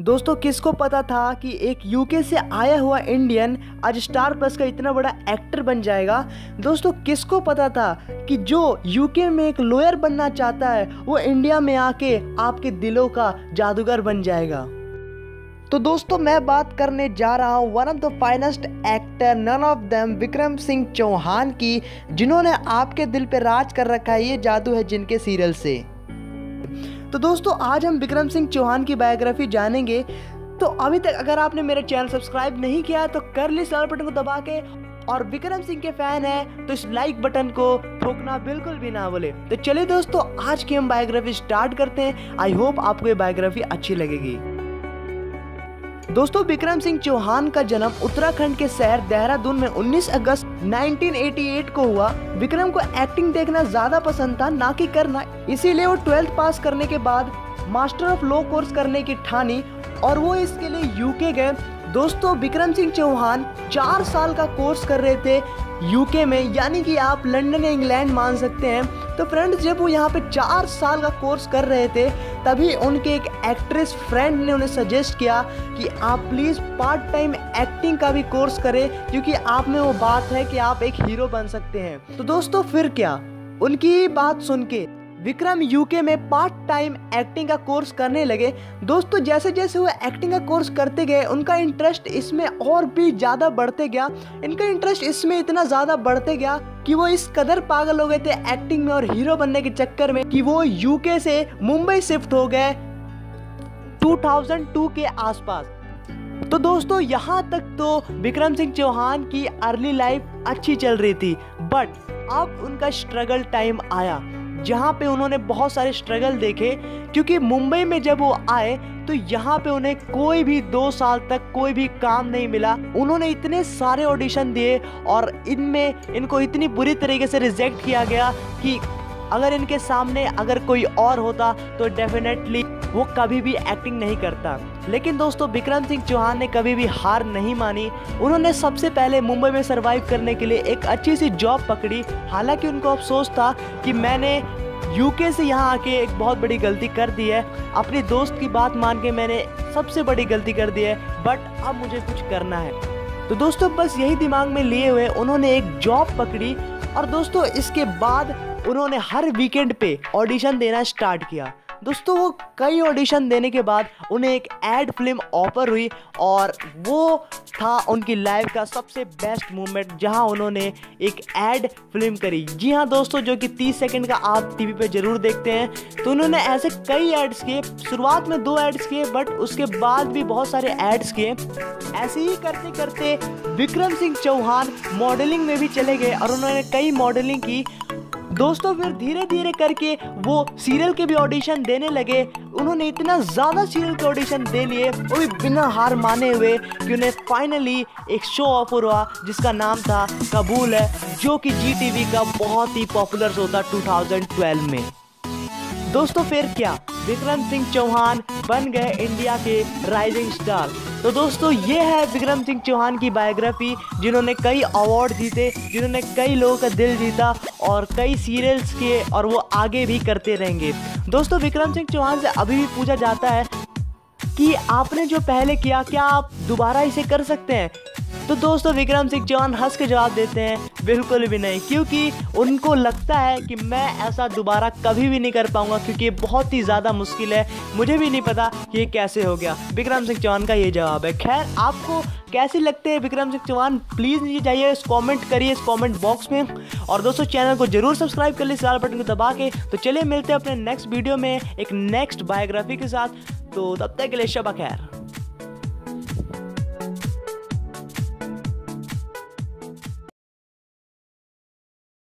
दोस्तों, किसको पता था कि एक यूके से आया हुआ इंडियन आज स्टार प्लस का इतना बड़ा एक्टर बन जाएगा? दोस्तों, किसको पता था कि जो यूके में एक लॉयर बनना चाहता है, वो इंडिया में आके आपके दिलों का जादूगर बन जाएगा? तो दोस्तों, मैं बात करने जा रहा हूँ one of the finest actor none of them Vikram Singh Chauhan की, जिन्होंने आपके दिल पर राज कर रखा है, ये जादू है जिनके सीरियल से। तो दोस्तों, आज हम विक्रम सिंह चौहान की बायोग्राफी जानेंगे। तो अभी तक अगर आपने मेरा चैनल सब्सक्राइब नहीं किया तो कर ली लाल बटन को दबा के। और विक्रम सिंह के फ़ैन है तो इस लाइक बटन को ठोकना बिल्कुल भी ना बोले तो चलिए दोस्तों, आज की हम बायोग्राफी स्टार्ट करते हैं। आई होप आपको ये बायोग्राफी अच्छी लगेगी। दोस्तों, विक्रम सिंह चौहान का जन्म उत्तराखंड के शहर देहरादून में 19 अगस्त 1988 को हुआ। विक्रम को एक्टिंग देखना ज़्यादा पसंद था, ना कि करना। इसीलिए वो ट्वेल्थ पास करने के बाद मास्टर ऑफ़ लॉ कोर्स करने की ठानी और वो इसके लिए यूके गए। दोस्तों, विक्रम सिंह चौहान चार साल का कोर्स कर रहे थे यूके में, यानी कि आप लंदन इंग्लैंड मान सकते हैं। तो फ्रेंड्स, जब वो यहाँ पे चार साल का कोर्स कर रहे थे, तभी उनके एक एक्ट्रेस फ्रेंड ने उन्हें सजेस्ट किया कि आप प्लीज़ पार्ट टाइम एक्टिंग का भी कोर्स करें, क्योंकि आप में वो बात है कि आप एक हीरो बन सकते हैं। तो दोस्तों, फिर क्या? उनकी बात सुन के विक्रम यूके में पार्ट टाइम एक्टिंग का कोर्स करने लगे। दोस्तों जैसे जैसे वो एक्टिंग का कोर्स करते गए, उनका इंटरेस्ट इसमें और भी ज़्यादा बढ़ते गया। इनका इंटरेस्ट इसमें इतना ज़्यादा बढ़ते गया कि वो इस कदर पागल हो गए थे एक्टिंग में और हीरो बनने के चक्कर में कि वो यूके से मुंबई शिफ्ट हो गए 2002 के आसपास। तो दोस्तों, यहाँ तक तो विक्रम सिंह चौहान की अर्ली लाइफ अच्छी चल रही थी, बट अब उनका स्ट्रगल टाइम आया। जहाँ पे उन्होंने बहुत सारे स्ट्रगल देखे, क्योंकि मुंबई में जब वो आए तो यहाँ पे उन्हें कोई भी दो साल तक कोई भी काम नहीं मिला। उन्होंने इतने सारे ऑडिशन दिए और इनमें इनको इतनी बुरी तरीके से रिजेक्ट किया गया कि अगर इनके सामने अगर कोई और होता तो डेफिनेटली वो कभी भी एक्टिंग नहीं करता। लेकिन दोस्तों, विक्रम सिंह चौहान ने कभी भी हार नहीं मानी। उन्होंने सबसे पहले मुंबई में सरवाइव करने के लिए एक अच्छी सी जॉब पकड़ी। हालाँकि उनको अफसोस था कि मैंने यूके से यहाँ आके एक बहुत बड़ी गलती कर दी है। अपने दोस्त की बात मान के मैंने सबसे बड़ी गलती कर दी है बट अब मुझे कुछ करना है। तो दोस्तों, बस यही दिमाग में लिए हुए, उन्होंने एक जॉब पकड़ी। और दोस्तों, इसके बाद उन्होंने हर वीकेंड पे ऑडिशन देना स्टार्ट किया। दोस्तों, वो कई ऑडिशन देने के बाद उन्हें एक एड फ़िल्म ऑफ़र हुई और वो था उनकी लाइफ का सबसे बेस्ट मोमेंट जहाँ उन्होंने एक एड फ़िल्म करी। जी हाँ दोस्तों, जो कि 30 सेकंड का आप टीवी पे ज़रूर देखते हैं। तो उन्होंने ऐसे कई एड्स किए। शुरुआत में दो एड्स किए बट उसके बाद भी बहुत सारे एड्स किए। ऐसे ही करते करते विक्रम सिंह चौहान मॉडलिंग में भी चले गए और उन्होंने कई मॉडलिंग की। दोस्तों फिर धीरे धीरे करके वो सीरियल के भी ऑडिशन देने लगे। उन्होंने इतना ज़्यादा सीरियल के ऑडिशन दे लिए, वो भी बिना हार माने हुए कि उन्हें फाइनली एक शो ऑफ़र हुआ, जिसका नाम था कबूल है, जो कि जी टीवी का बहुत ही पॉपुलर शो था 2012 में। दोस्तों फिर क्या? विक्रम सिंह चौहान बन गए इंडिया के राइजिंग स्टार तो दोस्तों, ये है विक्रम सिंह चौहान की बायोग्राफी जिन्होंने कई अवार्ड जीते, जिन्होंने कई लोगों का दिल जीता और कई सीरियल्स किए और वो आगे भी करते रहेंगे। दोस्तों, विक्रम सिंह चौहान से अभी भी पूछा जाता है कि आपने जो पहले किया, क्या आप दोबारा इसे कर सकते हैं? तो दोस्तों विक्रम सिंह चौहान हंस के जवाब देते हैं, बिल्कुल भी नहीं, क्योंकि उनको लगता है कि मैं ऐसा दोबारा कभी भी नहीं कर पाऊँगा, क्योंकि ये बहुत ही ज़्यादा मुश्किल है। मुझे भी नहीं पता ये कैसे हो गया। विक्रम सिंह चौहान का ये जवाब है। खैर, आपको कैसे लगते हैं विक्रम सिंह चौहान? प्लीज़ नीचे जाइए, इस कमेंट करिए, इस कमेंट बॉक्स में। और दोस्तों, चैनल को ज़रूर सब्सक्राइब कर लीजिए लाल बटन को दबा के। तो चलिए मिलते हैं अपने नेक्स्ट वीडियो में, एक नेक्स्ट बायोग्राफी के साथ। तो तब तक के लिए शबा खैर।